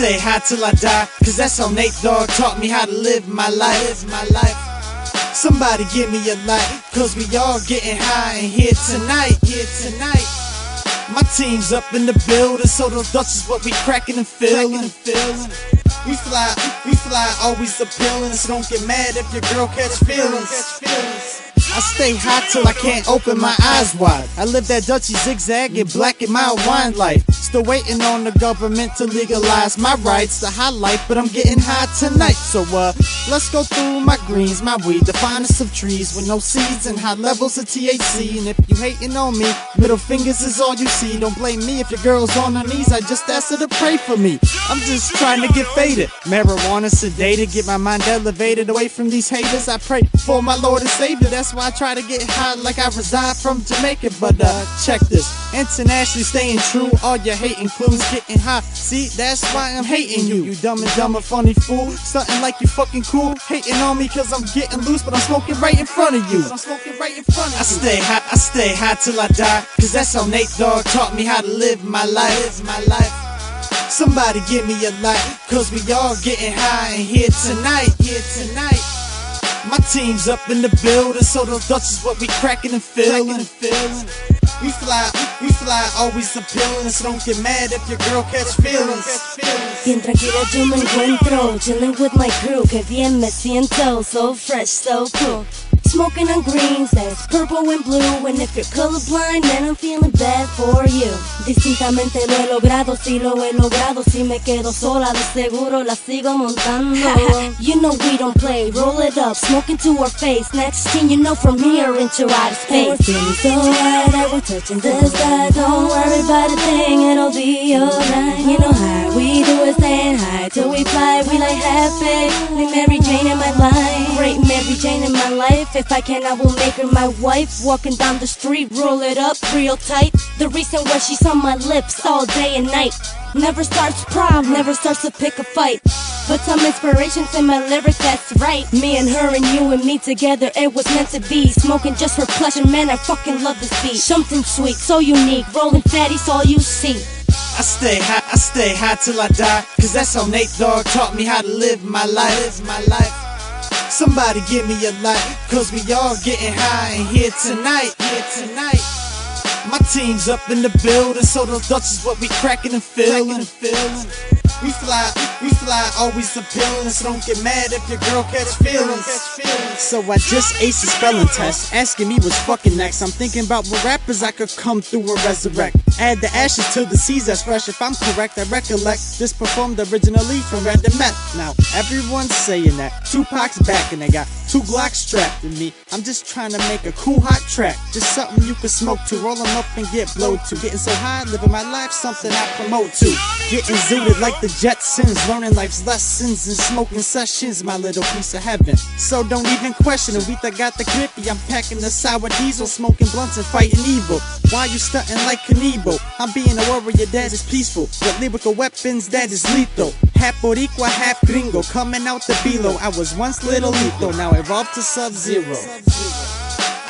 stay high till I die, cause that's how Nate Dogg taught me how to live my life. My life. Somebody give me a light, cause we all getting high in here tonight, here tonight. My team's up in the building, so those Dutch is what we cracking and feeling. We fly, we fly, always appealing, so don't get mad if your girl catch feelings. I stay hot till I can't open my eyes wide. I live that Dutchy zigzag and black and mild wine life. Still waiting on the government to legalize my rights, the high life, but I'm getting high tonight. So uh, let's go through my greens, my weed, the finest of trees with no seeds and high levels of THC. And if you hating on me, middle fingers is all you see. Don't blame me if your girl's on her knees. I just asked her to pray for me. I'm just trying to get faded, marijuana sedated, get my mind elevated away from these haters. I pray for my Lord and Savior. That's why I try to get high like I reside from Jamaica. But uh, check this, internationally staying true. All your hating clues getting high. See, that's why I'm hating you. You dumb and dumb and funny fool. Something like you fucking cool. Hating on me cause I'm getting loose, but I'm smoking right in front of you. I'm smoking right in front of you. I stay high, I stay high till I die. Cause that's how Nate Dogg taught me how to live my life. My life. Somebody give me a light, cause we all getting high here tonight, here tonight. My team's up in the building, so those Dutch is what we cracking and feeling. We fly, we fly, always appealing, so don't get mad if your girl catch feelings. Bien tranquila yo me encuentro, chilling with my crew, que bien me siento, so fresh, so cool. Smoking on greens, that's purple and blue. And if you're colorblind, then I'm feeling bad for you. Distintamente lo he logrado, si lo he logrado. Si me quedo sola, de seguro la sigo montando. you know we don't play, roll it up, smoking to our face. Next thing you know, from here into outer space. And we're feeling so high that we're touching the sky. Don't worry about a thing, it'll be alright. You know how we do it, staying high till we fly. We like happy, like Mary Jane If I can, I will make her my wife. Walking down the street, roll it up real tight. The reason why she's on my lips all day and night. Never starts proud, never starts to pick a fight. But some inspirations in my lyrics, that's right. Me and her and you and me together, it was meant to be. Smoking just for pleasure, man, I fucking love this beat. Something sweet, so unique. Rolling fatty's all you see. I stay high, I stay high till I die. Cause that's how Nate Dogg taught me how to live my life. Live my life. Somebody give me a light, cause we all getting high in here tonight, here tonight. My team's up in the building, so those Dutch is what we cracking and feeling. We fly, we fly, always appealing, so don't get mad if your girl catch feelings. So I just aced the spelling test, asking me what's fucking next. I'm thinking about what rappers I could come through and resurrect. Add the ashes to the seas that's fresh. If I'm correct, I recollect this performed originally from Red and Meth. Now everyone's saying that Tupac's back and they got two Glocks strapped to me. I'm just trying to make a cool hot track, just something you can smoke to, roll 'em up and get blowed to. Getting so high, living my life, something I promote to. Getting zooted like the Jetsons, learning life's lessons and smoking sessions, my Lito piece of heaven. So don't even question it. Rita got the grippy. I'm packing the sour diesel, smoking blunts and fighting evil. Why you stunting like Knievel? I'm being a warrior that is peaceful, with lyrical weapons that is lethal. Half Boricua, half gringo, coming out the below. I was once little lethal, now evolved to sub zero.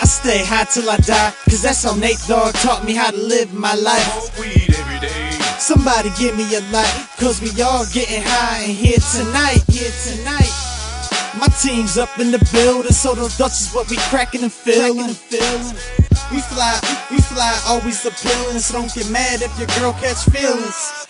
I stay high till I die, cause that's how Nate Dogg taught me how to live my life. Somebody give me a light, cause we all getting high in here tonight, here tonight. My team's up in the building, so those Dutch is what we cracking and feeling. We fly, we fly, always appealing, so don't get mad if your girl catch feelings.